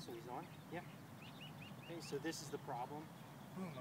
So he's on? Yep. Okay, so this is the problem. Boom,